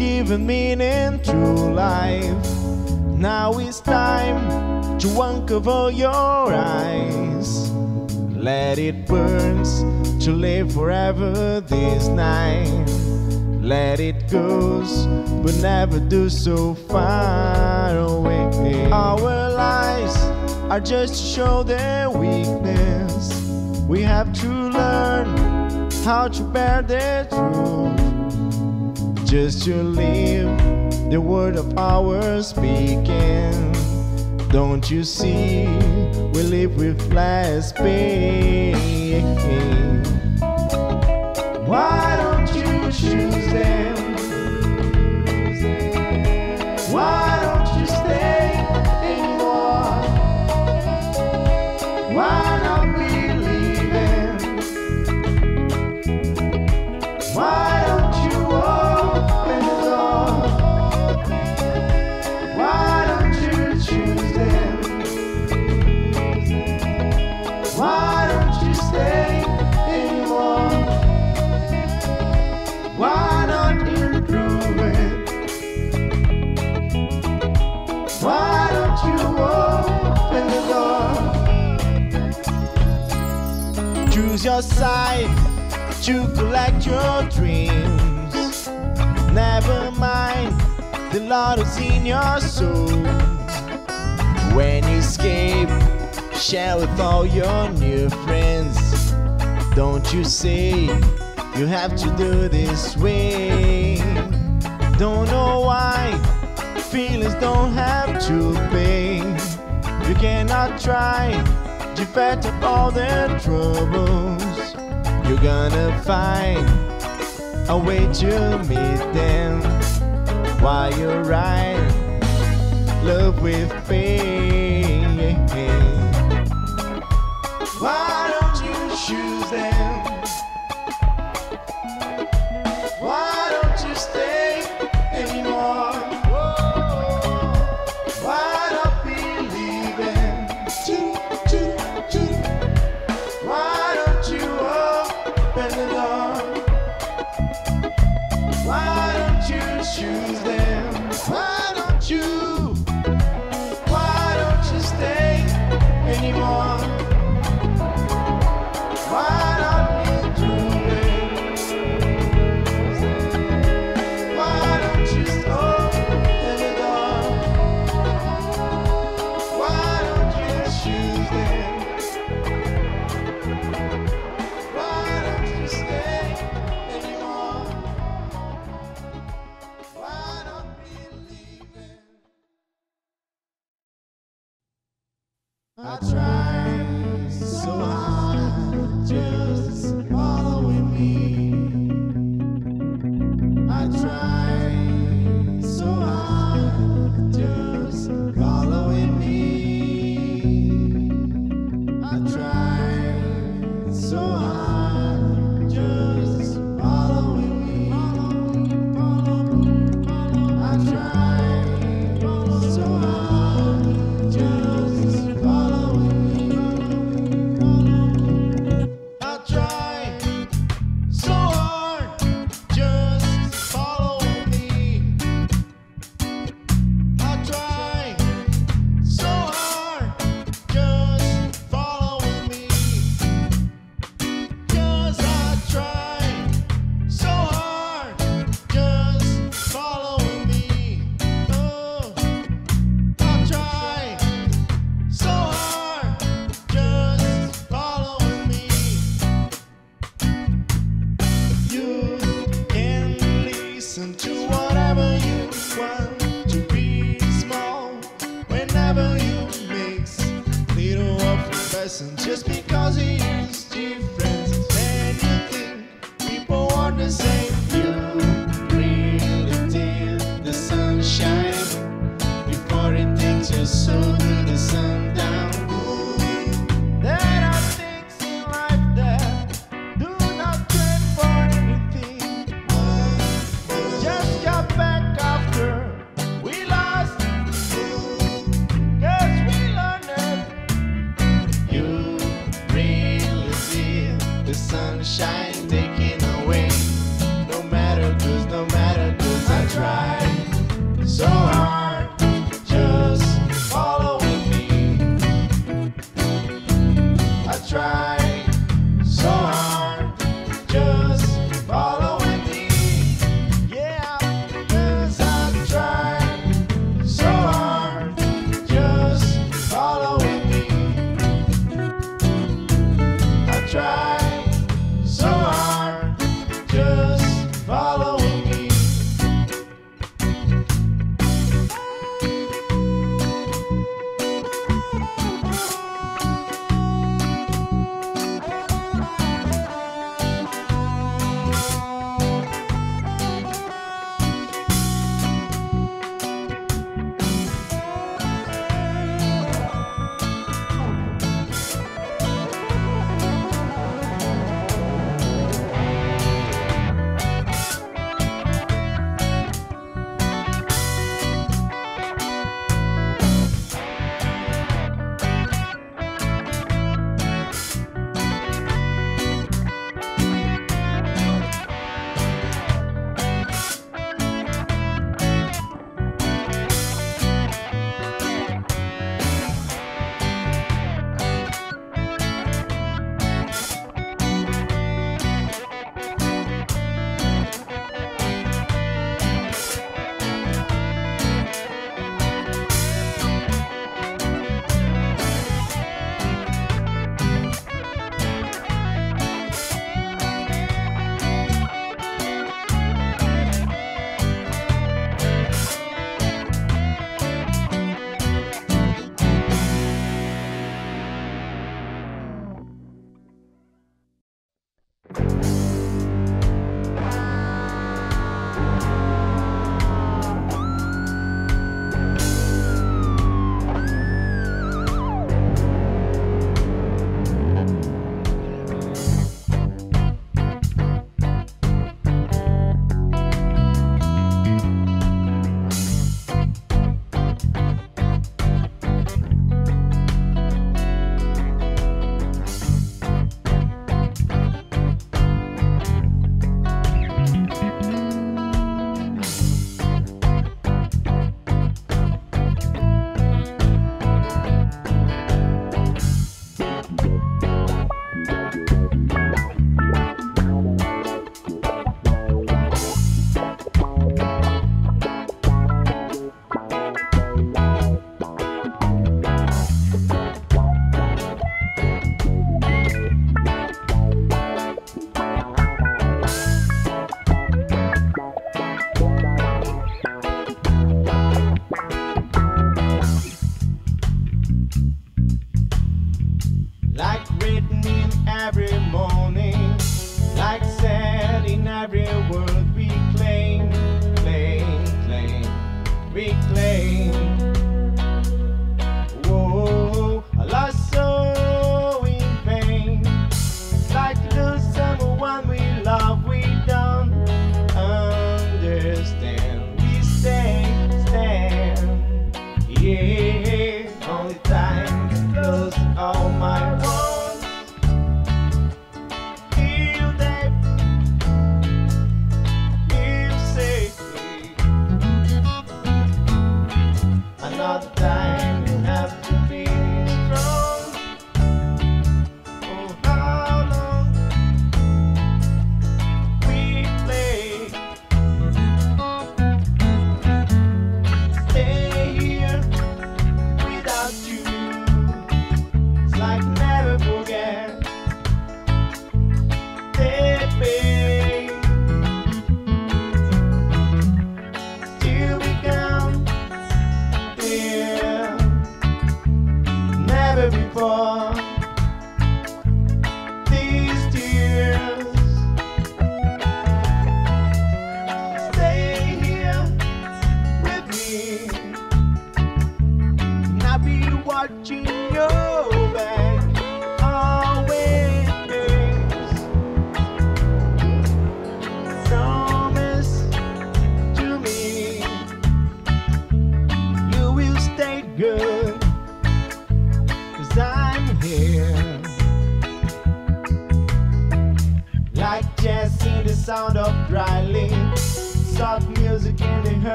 to give a meaning to life. Now it's time to uncover your eyes. Let it burn to live forever this night. Let it go, but never do so far away. Our lives are just to show their weakness. We have to learn how to bear the truth. Just to live the word of our speaking. Don't you see? We live with less pain. Why don't you choose them? Why side to collect your dreams. Never mind the Lord who's in your soul. When you escape, share with all your new friends. Don't you say you have to do this way? Don't know why feelings don't have to pay. You cannot try to fight up all their troubles. You're gonna find a way to meet them while you're right. Love with pain.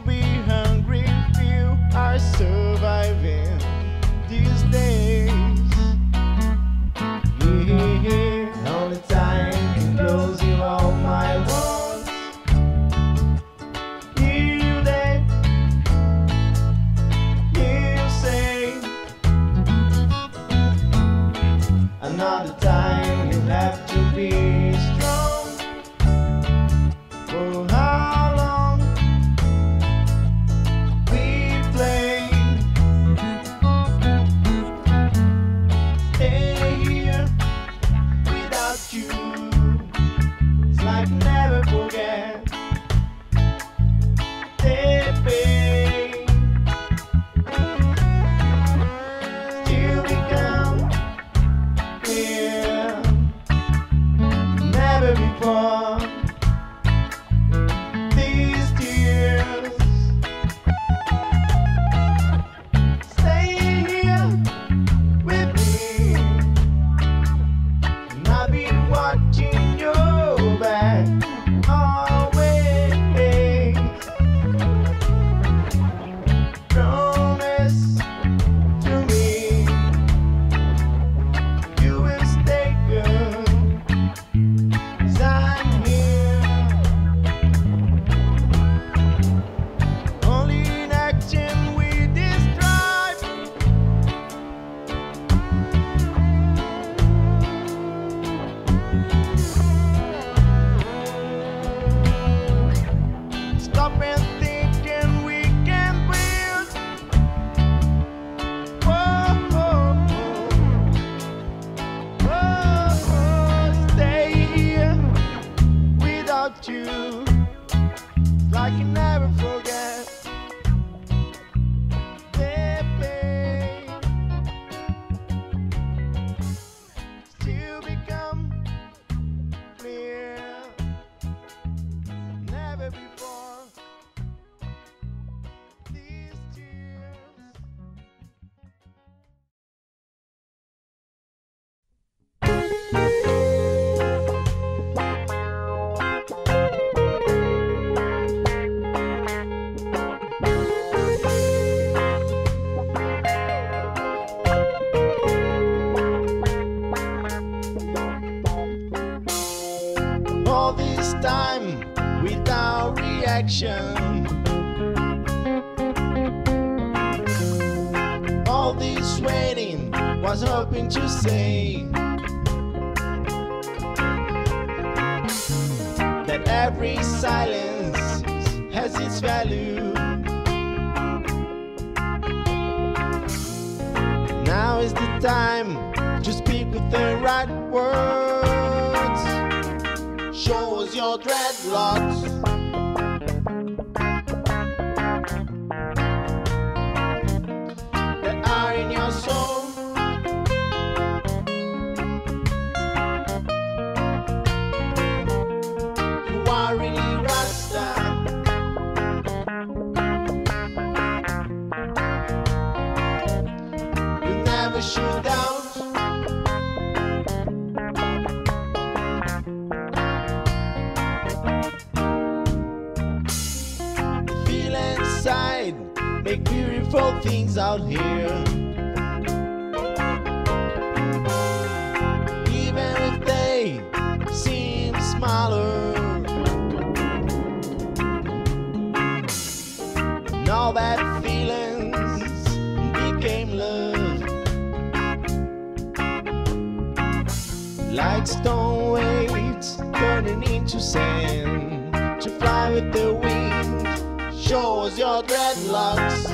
be home. time without reaction. All this waiting was hoping to say that every silence has its value. Now is the time to speak with the right words shows your dreadlocks. things out here. Even if they seem smaller. And all that feelings became love. Like stone waves turning into sand to fly with the wind. Show us your dreadlocks.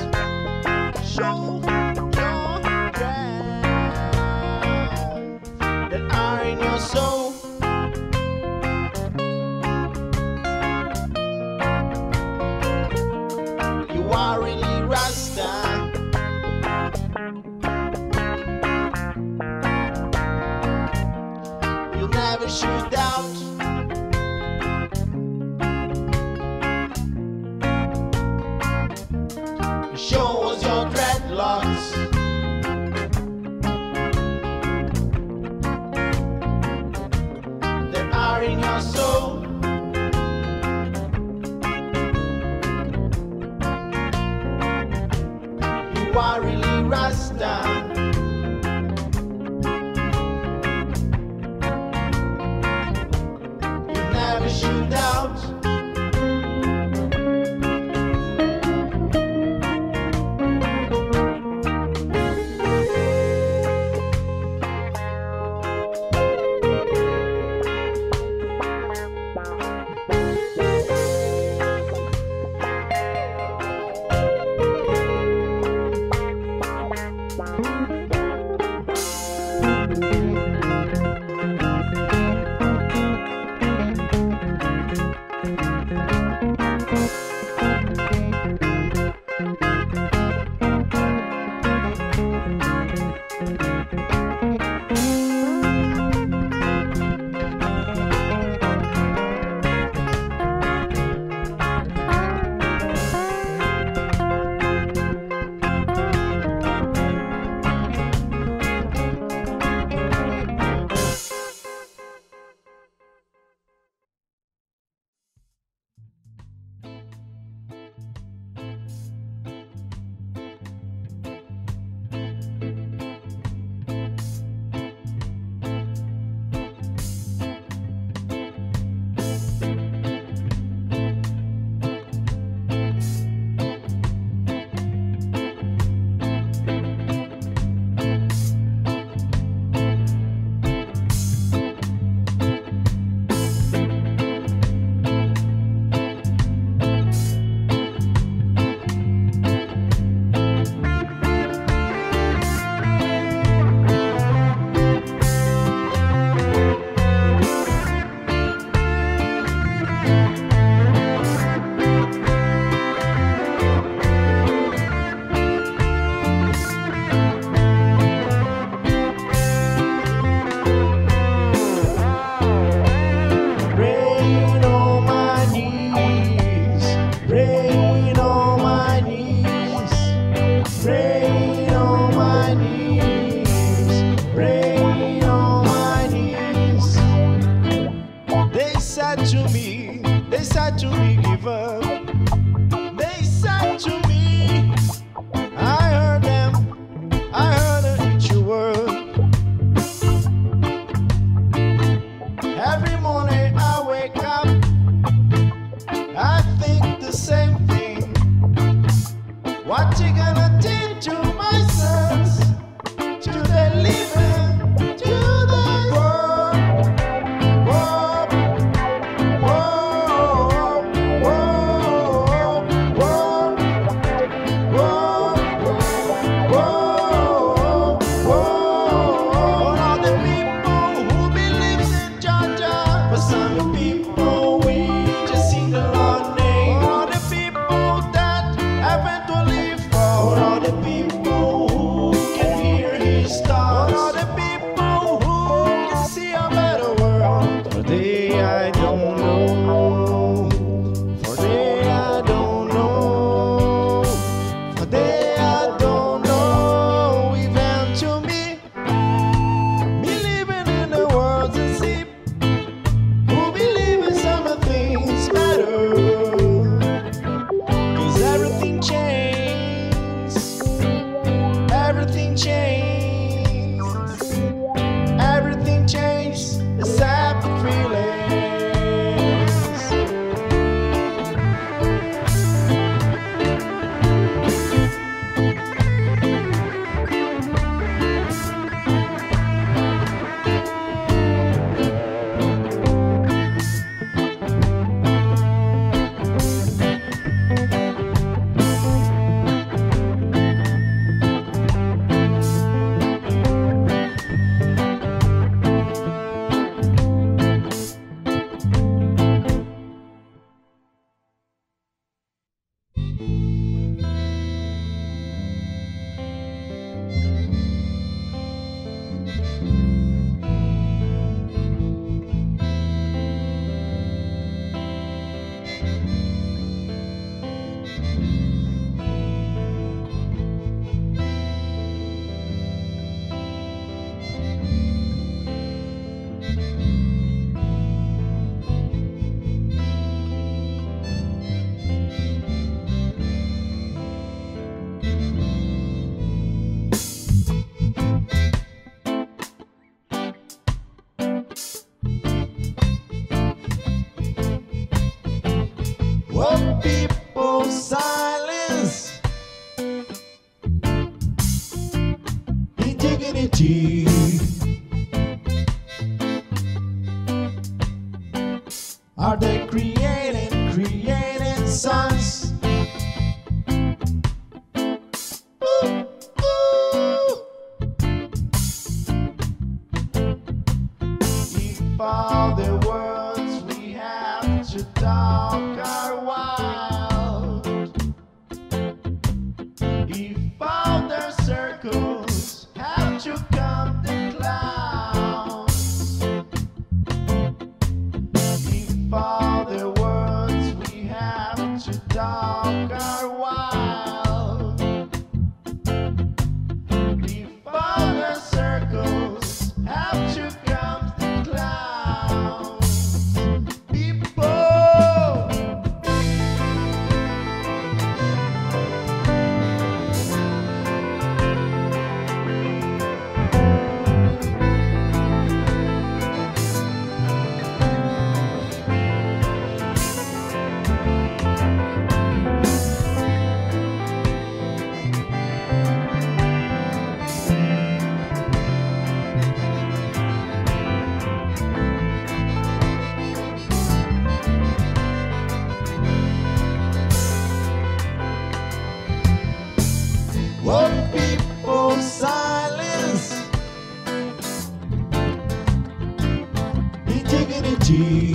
Indignity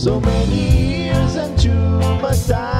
So many years and too much time